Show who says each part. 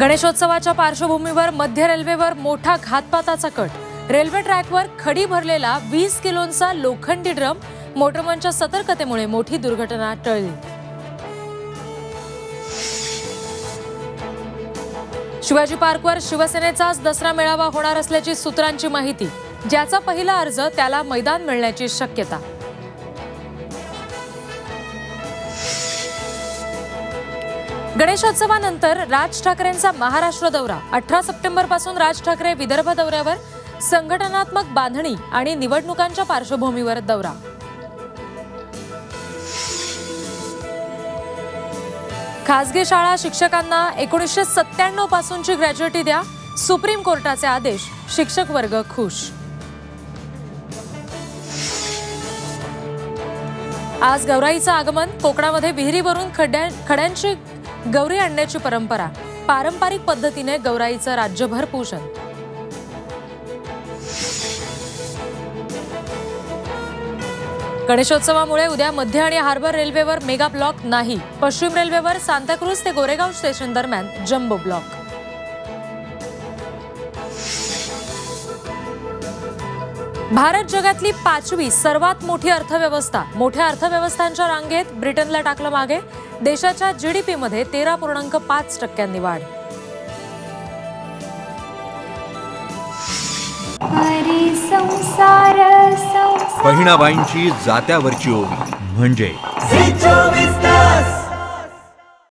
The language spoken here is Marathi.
Speaker 1: गणेशोत्सवाच्या पार्श्वभूमीवर मध्य रेल्वेवर मोठा घातपाताचा कट. रेल्वे ट्रॅकवर खडी भरलेला वीस किलोंचा लोखंडी ड्रम मोटरमनच्या सतर्कतेमुळे मोठी दुर्घटना टळली. शिवाजी पार्कवर शिवसेनेचाच दसरा मेळावा होणार असल्याची सूत्रांची माहिती. ज्याचा पहिला अर्ज त्याला मैदान मिळण्याची शक्यता. गणेशोत्सवानंतर राज ठाकरेंचा महाराष्ट्र दौरा. अठरा सप्टेंबरपासून राज ठाकरे विदर्भ दौऱ्यावर संघटनात्मक बांधणी आणि निवडणुकांच्या पार्श्वभूमीवर दौरा. खासगी शाळा शिक्षकांना एकोणीसशे सत्त्याण्णव पासूनची ग्रॅज्युएटी द्या. सुप्रीम कोर्टाचे आदेश. शिक्षक वर्ग खुश. आज गौराईचं आगमन. कोकणामध्ये विहिरीवरून खड्या खड्यांची गौरी आणण्याची परंपरा पारंपरिक पद्धतीने गौराईचं राज्यभर पूजन. गणेशोत्सवामुळे उद्या मध्य आणि हार्बर रेल्वेवर मेगा ब्लॉक नाही. पश्चिम रेल्वेवर सांताक्रूज ते गोरेगाव स्टेशन दरम्यान जम्बो ब्लॉक. भारत जगातली पाचवी सर्वात मोठी अर्थव्यवस्था. मोठ्या अर्थव्यवस्थांच्या रांगेत ब्रिटनला टाकलं मागे. देशाच्या जीडीपी मध्ये तेरा पूर्णांक पाच टक्क्यांनी वाढ.
Speaker 2: बहिणाबाईंची जात्यावरची ओवी म्हणजे?